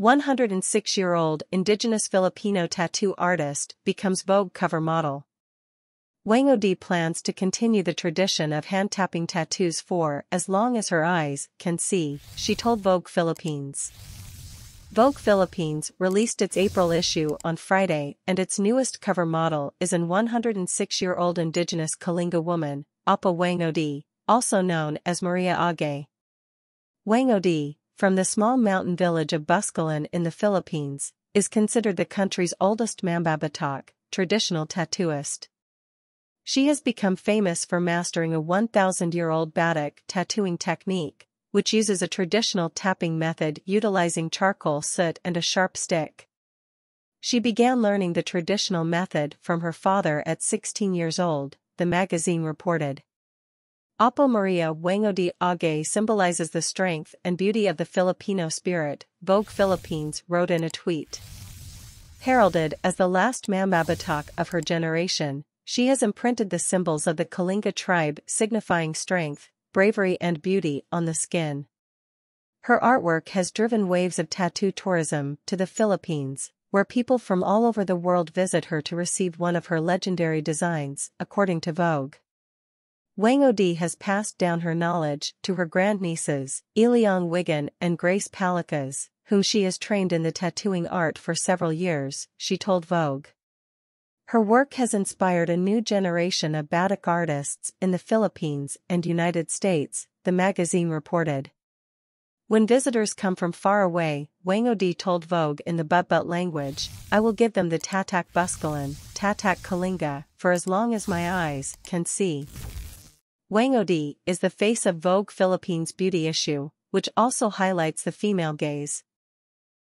106-year-old indigenous Filipino tattoo artist becomes Vogue cover model. Whang-Od plans to continue the tradition of hand-tapping tattoos for as long as her eyes can see, she told Vogue Philippines. Vogue Philippines released its April issue on Friday and its newest cover model is an 106-year-old indigenous Kalinga woman, Apo Wang Odi, also known as Maria Oggay. Wang Odi, from the small mountain village of Buscalan in the Philippines, is considered the country's oldest Mambabatok, traditional tattooist. She has become famous for mastering a 1,000-year-old batok tattooing technique, which uses a traditional tapping method utilizing charcoal soot and a sharp stick. She began learning the traditional method from her father at 16 years old, the magazine reported. Apo Maria Whang-Od Oggay symbolizes the strength and beauty of the Filipino spirit, Vogue Philippines wrote in a tweet. Heralded as the last Mambabatok of her generation, she has imprinted the symbols of the Kalinga tribe signifying strength, bravery and beauty on the skin. Her artwork has driven waves of tattoo tourism to the Philippines, where people from all over the world visit her to receive one of her legendary designs, according to Vogue. Whang-Od has passed down her knowledge to her grandnieces, Elyang Wigan and Grace Palicas, whom she has trained in the tattooing art for several years, she told Vogue. Her work has inspired a new generation of batok artists in the Philippines and United States, the magazine reported. When visitors come from far away, Whang-Od told Vogue in the Butbut language, I will give them the Tatak Buscalan, Tatak Kalinga, for as long as my eyes can see. Whang-Od is the face of Vogue Philippines beauty issue, which also highlights the female gaze.